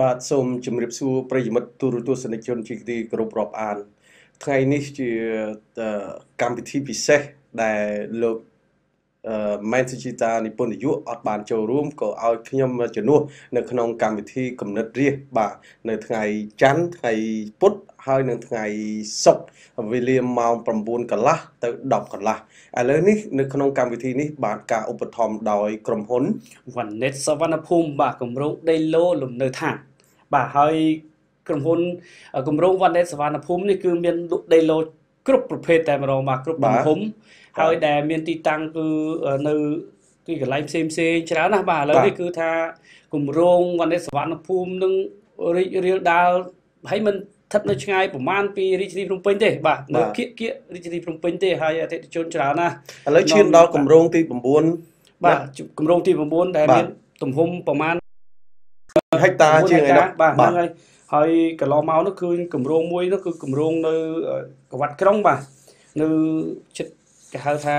បាទសូមជម្រាបសួរប្រិយមិត្តទូរទស្សនិកជនជាទីគោរពរាប់អាន ថ្ងៃនេះជាកម្មវិធីពិសេសដែលលោកអឺ មែនសុជីតានិពន្ធនាយកអត់បានចូលរួមក៏ឲ្យខ្ញុំជំនួសនៅក្នុងកម្មវិធីកំណត់រាសបាទនៅថ្ងៃច័ន្ទថ្ងៃពុធហើយនៅថ្ងៃសុក្រវេលាម៉ោង9កន្លះទៅ10កន្លះឥឡូវនេះនៅក្នុងកម្មវិធីនេះបានការឧបត្ថម្ភដោយក្រុមហ៊ុនវណ្ណិតសវណ្ណភូមិបាទគម្រោងដេឡូលំនៅឋានបាទហើយក្រុមហ៊ុនគម្រោងវណ្ណិតសវណ្ណភូមិនេះគឺមានលក់ដេឡូ គ្រប់ប្រភេទតែម្ដងបាទគ្រប់ទំហំហើយដែលមានទីតាំងគឺនៅទីកន្លែងផ្សេងផ្សេងច្រើនណាស់បាទឥឡូវនេះគឺថាគម្រោងវណ្ណិតសវណ្ណភូមិនឹងរីករាលដាលហើយមិនស្ថិតនៅឆ្ងាយប្រហែលពីរាជធានីភ្នំពេញទេបាទនៅគៀកគៀករាជធានីភ្នំពេញទេហើយអតិថិជនច្រើនណាស់ឥឡូវឈានដល់គម្រោងទី9បាទគម្រោងទី9ដែលមានទំហំប្រហែលហិកតាជាងឯនោះបាទហ្នឹងហើយ ហើយកន្លងមកនោះគឺគម្រោងមួយនោះគឺគម្រោងនៅកវត្តក្រុងបាទនៅចិត្តគេហៅថា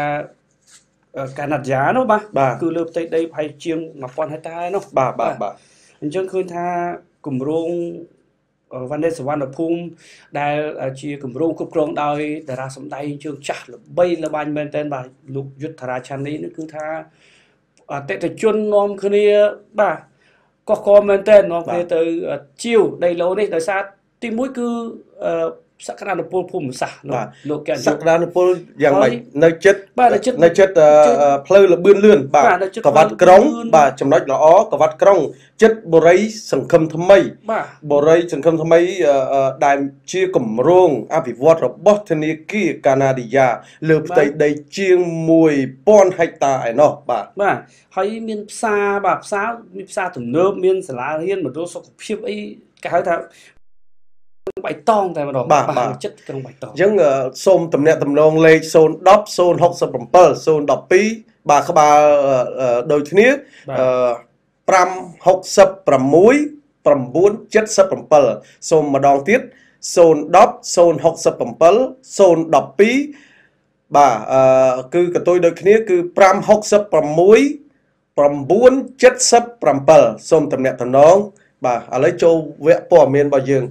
កាណាឌានោះបាទគឺលើផ្ទៃដីប្រហែលជាង1000ហិកតានោះបាទបាទបាទអញ្ចឹងឃើញថាគម្រោងវណ្ណេសវណ្ណភូមិដែលជាគម្រោងគ្រប់គ្រងដោយតារាសម្ដែងជើងចាស់ល្បីល្បាញមែនទែនបាទលោកយុទ្ធរាឆានីនេះគឺថាអតិថិជននាំគ្នាបាទ កោះកមែនទែននាំគ្នាទៅជាវដីឡូនេះដោយ សារទីមួយគឺសក្តានុពលភូមិសាស្ត្រលោកកែសក្តានុពលយ៉ាងម៉េចនៅចិត្តនៅចិត្តនៅចិត្តផ្លូវលបឿនលឿនបាទកវ៉ាត់ក្រុង បាទចំណុចល្អកវ៉ាត់ក្រុង ចិត្តបរិយសង្ឃឹមថ្មីបរិយសង្ឃឹមថ្មីដែលជាគម្រោងអភិវឌ្ឍរបស់ធនាគារកាណាឌីយ៉ាលើផ្ទៃដីជាង1000ហិកតាឯណោះបាទបាទហើយមានផ្សារបាទផ្សារមានផ្សារទំនើបមានសាលារៀនមណ្ឌលសុខភាពអីគេហៅថា បៃតងតែម្ដងបាទចិត្តក្រុងបៃតងអញ្ចឹងសូមតំណាក់តំណងលេខ010 067 012បាទក្បាលដូចគ្នា566 977សូមម្ដងទៀត010 067 012បាទអឺគឺកតុយដូចគ្នាគឺ566 977សូមតំណាក់តំណងបាទឥឡូវចូលវគ្គព័ត៌មានរបស់យើង